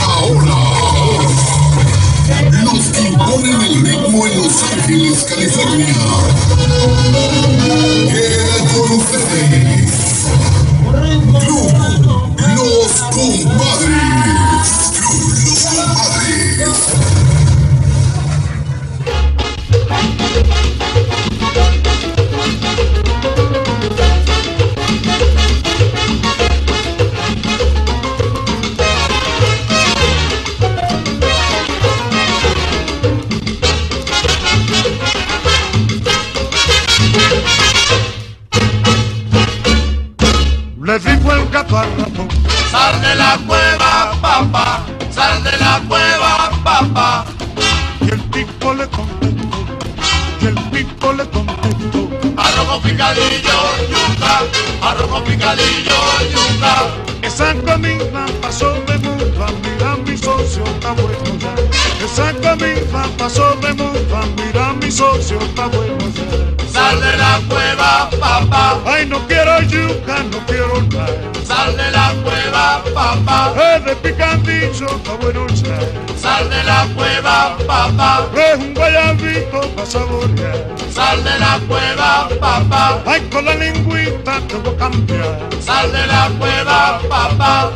Ahora, los que imponen el ritmo en Los Ángeles, California. Quedan con ustedes. Sal de la cueva, papá, sal de la cueva, papá. y el tipo le contestó, y el tipo le contestó, Arroz con picadillo, yuca, arroz con picadillo, yuca. esa comida pasó de muda, mira mi socio está bueno ya. Esa comida pasó de muda, mira mi socio está bueno ya. Sal de la cueva, papá, Ay, no quiero yuca, no quiero está bueno ya. Sal de la cueva, papá, Es un guayabito para saborear. sal de la cueva, papá. Ay, con la lingüita te voy a cambiar. Sal de la cueva, papá,